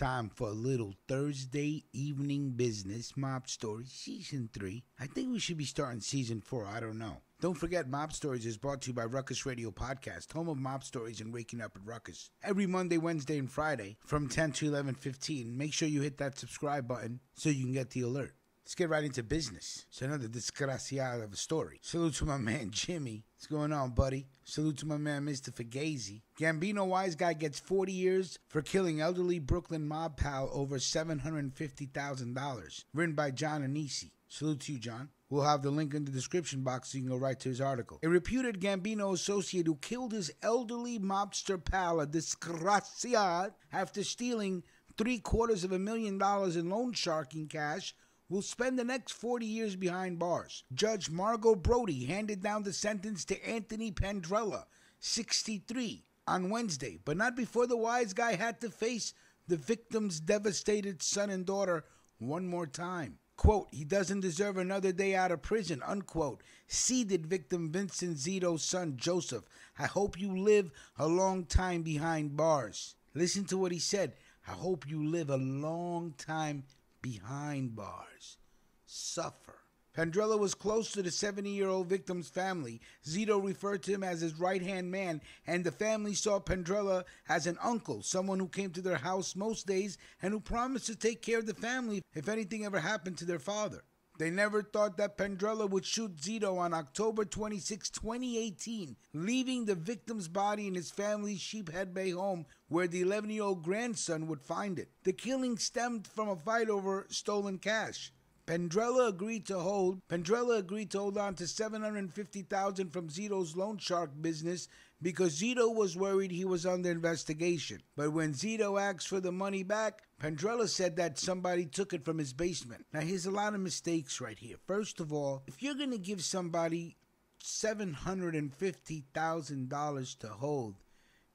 time for a little Thursday evening business mob story season 3. I think we should be starting season 4, I don't know. Don't forget, Mob Stories is brought to you by Ruckus Radio Podcast, home of mob stories and waking up at Ruckus. Every Monday, Wednesday, and Friday from 10 to 11.15. Make sure you hit that subscribe button so you can get the alert. Let's get right into business. It's another desgraciado of a story. Salute to my man Jimmy. What's going on, buddy? Salute to my man Mr. Fugazi. Gambino Wise Guy gets 40 years for killing elderly Brooklyn mob pal over $750,000. Written by John Annese. Salute to you, John. We'll have the link in the description box so you can go right to his article. A reputed Gambino associate who killed his elderly mobster pal, a desgraciado, after stealing three quarters of a million dollars in loan sharking cash will spend the next 40 years behind bars. Judge Margo Brodie handed down the sentence to Anthony Pandrella, 63, on Wednesday, but not before the wise guy had to face the victim's devastated son and daughter one more time. Quote, he doesn't deserve another day out of prison, unquote. Seeded victim Vincent Zito's son Joseph. I hope you live a long time behind bars. Listen to what he said. I hope you live a long time behind bars. Suffer. Pandrella was close to the 70 year old victim's family. Zito referred to him as his right hand man, and the family saw Pandrella as an uncle, someone who came to their house most days and who promised to take care of the family if anything ever happened to their father. They never thought that Pandrella would shoot Zito on October 26, 2018, leaving the victim's body in his family's Sheepshead Bay home where the 11 year old grandson would find it. The killing stemmed from a fight over stolen cash. Pandrella agreed to hold. Pandrella agreed to hold on to 750,000 from Zito's loan shark business because Zito was worried he was under investigation. But when Zito asked for the money back, Pandrella said that somebody took it from his basement. Now here's a lot of mistakes right here. First of all, if you're going to give somebody $750,000 to hold,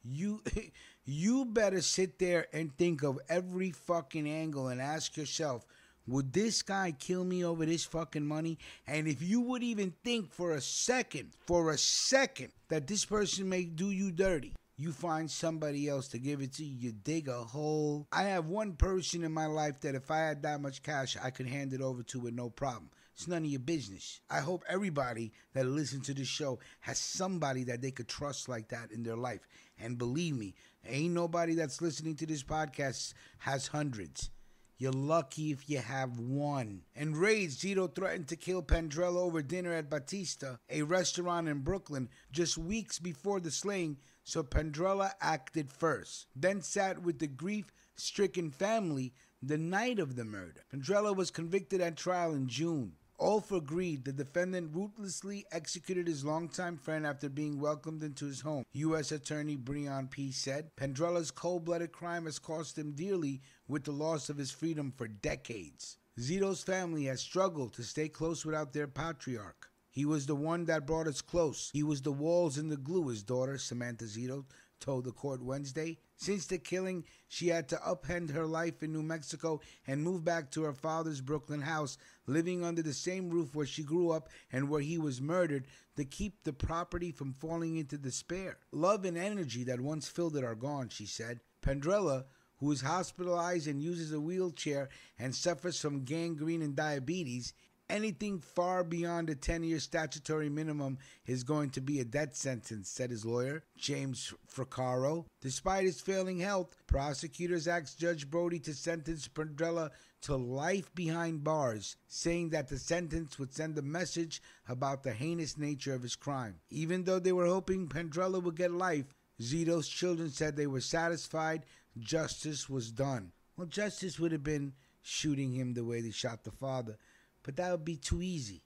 you you better sit there and think of every fucking angle and ask yourself would this guy kill me over this fucking money? And if you would even think for a second, for a second, that this person may do you dirty, you find somebody else to give it to you, you dig a hole. I have one person in my life that if I had that much cash, I could hand it over to with no problem. It's none of your business. I hope everybody that listens to this show has somebody that they could trust like that in their life. And believe me, ain't nobody that's listening to this podcast has hundreds. You're lucky if you have one. Enraged, Zito threatened to kill Pandrella over dinner at Batista, a restaurant in Brooklyn, just weeks before the slaying, so Pandrella acted first. Then sat with the grief stricken family the night of the murder. Pandrella was convicted at trial in June. All for greed, the defendant ruthlessly executed his longtime friend after being welcomed into his home. U.S. Attorney Breon Peace said Pandrella's cold blooded crime has cost him dearly with the loss of his freedom for decades. Zito's family has struggled to stay close without their patriarch. He was the one that brought us close. He was the walls and the glue, his daughter, Samantha Zito, told the court Wednesday. Since the killing, she had to upend her life in New Mexico and move back to her father's Brooklyn house, living under the same roof where she grew up and where he was murdered to keep the property from falling into despair. Love and energy that once filled it are gone, she said. Pandrella, who is hospitalized and uses a wheelchair and suffers from gangrene and diabetes, Anything far beyond a 10 year statutory minimum is going to be a death sentence, said his lawyer, James Froccaro. Despite his failing health, prosecutors asked Judge Brodie to sentence Pandrella to life behind bars, saying that the sentence would send a message about the heinous nature of his crime. Even though they were hoping Pandrella would get life, Zito's children said they were satisfied justice was done. Well, justice would have been shooting him the way they shot the father. But that would be too easy.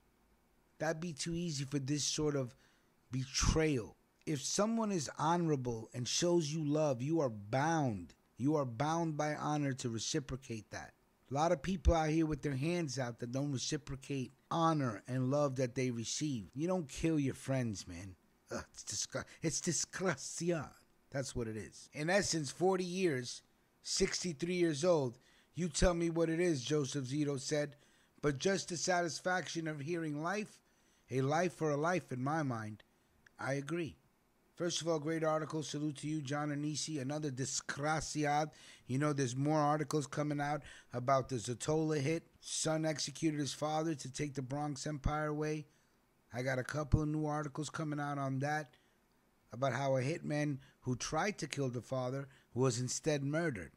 That'd be too easy for this sort of betrayal. If someone is honorable and shows you love, you are bound. You are bound by honor to reciprocate that. A lot of people out here with their hands out that don't reciprocate honor and love that they receive. You don't kill your friends, man. Ugh, it's disgust. It's disgusting. That's what it is. In essence, 40 years, 63 years old. You tell me what it is, Joseph Zito said but just the satisfaction of hearing life, a life for a life in my mind. I agree. First of all, great article. Salute to you, John Annese. Another disgraciad. You know, there's more articles coming out about the Zottola hit. Son executed his father to take the Bronx Empire away. I got a couple of new articles coming out on that about how a hitman who tried to kill the father was instead murdered.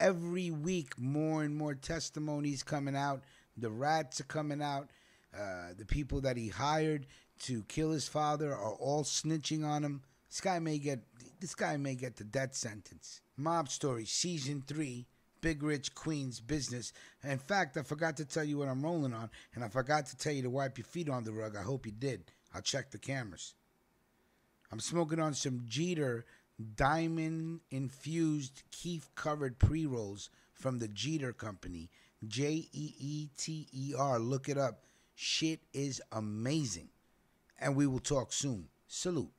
Every week, more and more testimonies coming out. The rats are coming out. Uh, the people that he hired to kill his father are all snitching on him. This guy may get this guy may get the death sentence. Mob Story season three. Big Rich Queens business. In fact, I forgot to tell you what I'm rolling on, and I forgot to tell you to wipe your feet on the rug. I hope you did. I'll check the cameras. I'm smoking on some Jeeter diamond infused keef covered pre rolls from the Jeeter Company. J E E T E R. Look it up. Shit is amazing. And we will talk soon. Salute.